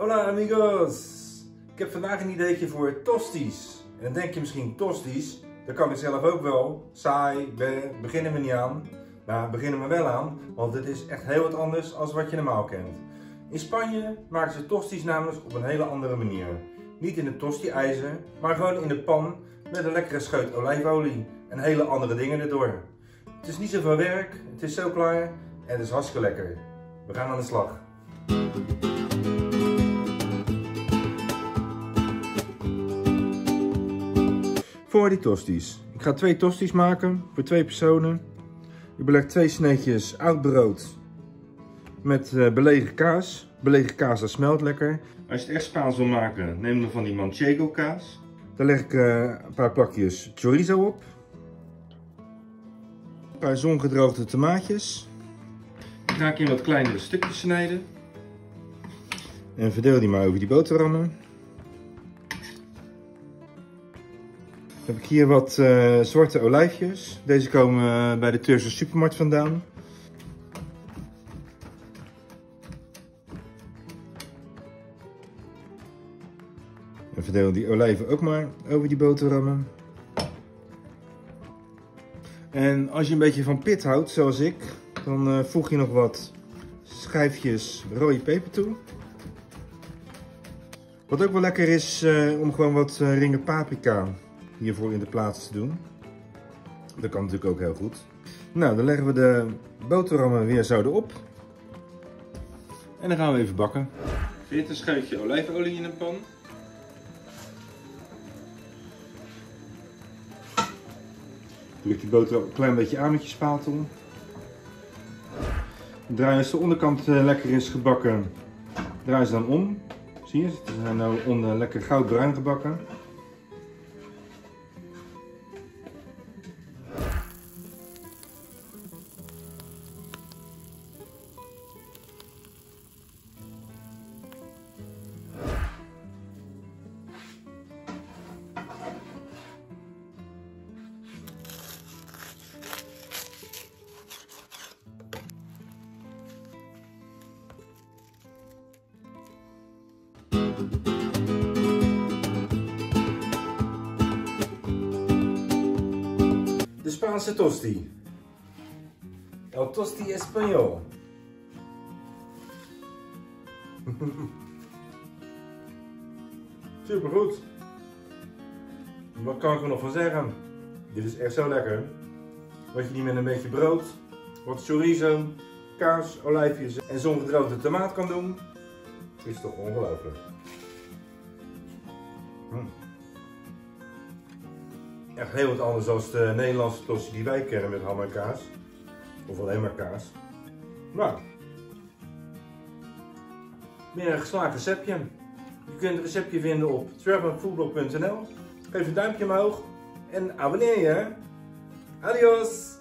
Hola amigos! Ik heb vandaag een ideetje voor tosties. En dan denk je misschien tosties, dat kan ik zelf ook wel. Saai, be beginnen we niet aan. Nou, beginnen we wel aan, want het is echt heel wat anders als wat je normaal kent. In Spanje maken ze tosties namelijk op een hele andere manier. Niet in de tosti-ijzer, maar gewoon in de pan met een lekkere scheut olijfolie en hele andere dingen erdoor. Het is niet zoveel werk, het is zo klaar en het is hartstikke lekker. We gaan aan de slag. Voor die tosties. Ik ga twee tosties maken voor twee personen. Ik beleg twee sneetjes oud brood met uh, belegen kaas. Belegen kaas dat smelt lekker. Als je het echt Spaans wil maken, neem dan van die manchego kaas. Daar leg ik uh, een paar plakjes chorizo op. Een paar zongedroogde tomaatjes. Die ga ik in wat kleinere stukjes snijden. En verdeel die maar over die boterhammen. Heb ik hier wat uh, zwarte olijfjes. Deze komen bij de Turkse supermarkt vandaan. En verdeel die olijven ook maar over die boterhammen. En als je een beetje van pit houdt, zoals ik, dan uh, voeg je nog wat schijfjes rode peper toe. Wat ook wel lekker is, om gewoon wat ringen paprika hiervoor in de plaats te doen. Dat kan natuurlijk ook heel goed. Nou, dan leggen we de boterhammen weer zo erop. En dan gaan we even bakken. Veert een scheutje olijfolie in een pan. Druk die boter een klein beetje aan met je spatel. Draai als de onderkant eh, lekker is gebakken, draai ze dan om. Zie je, ze zijn nu onder lekker goudbruin gebakken. Spaanse tosti. El tosti español. Super goed. Wat kan ik er nog van zeggen? Dit is echt zo lekker. Wat je niet met een beetje brood, wat chorizo, kaas, olijfjes en zongedroogde tomaat kan doen, is toch ongelooflijk. Hm. Echt heel wat anders dan de Nederlandse tosti die wij kennen met ham en kaas. Of alleen maar kaas. Nou. Weer een geslaagd receptje. Je kunt het receptje vinden op travelfoodblog.nl. Geef een duimpje omhoog en abonneer je. Adios!